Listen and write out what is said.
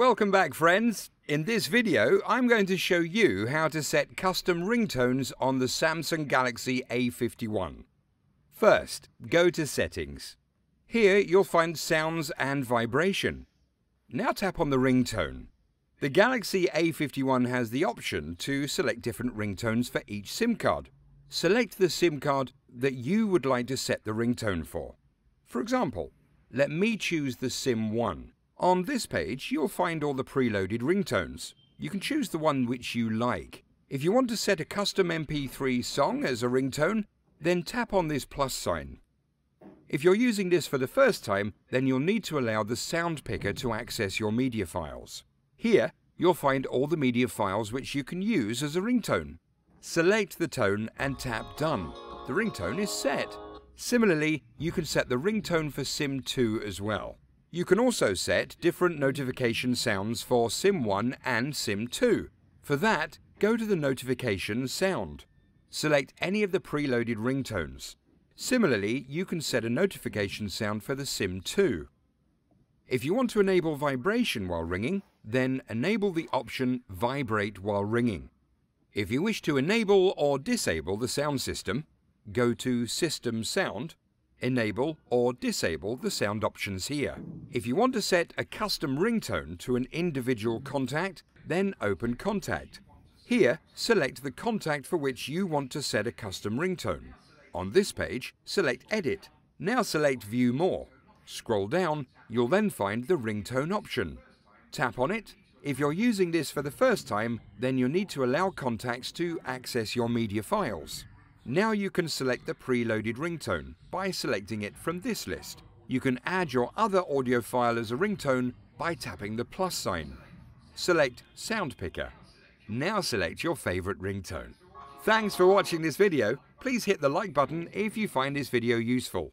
Welcome back friends. In this video I'm going to show you how to set custom ringtones on the Samsung Galaxy A51. First, go to Settings. Here you'll find Sounds and Vibration. Now tap on the ringtone. The Galaxy A51 has the option to select different ringtones for each SIM card. Select the SIM card that you would like to set the ringtone for. For example, let me choose the SIM 1. On this page, you'll find all the preloaded ringtones. You can choose the one which you like. If you want to set a custom MP3 song as a ringtone, then tap on this plus sign. If you're using this for the first time, then you'll need to allow the sound picker to access your media files. Here, you'll find all the media files which you can use as a ringtone. Select the tone and tap Done. The ringtone is set. Similarly, you can set the ringtone for SIM2 as well. You can also set different notification sounds for SIM1 and SIM2. For that, go to the notification sound. Select any of the preloaded ringtones. Similarly, you can set a notification sound for the SIM2. If you want to enable vibration while ringing, then enable the option Vibrate while ringing. If you wish to enable or disable the sound system, go to System Sound enable or disable the sound options here. If you want to set a custom ringtone to an individual contact, then open Contact. Here, select the contact for which you want to set a custom ringtone. On this page, select Edit. Now select View More. Scroll down, you'll then find the ringtone option. Tap on it. If you're using this for the first time, then you'll need to allow contacts to access your media files. Now you can select the preloaded ringtone by selecting it from this list. You can add your other audio file as a ringtone by tapping the plus sign. Select Sound Picker. Now select your favorite ringtone. Thanks for watching this video. Please hit the like button if you find this video useful.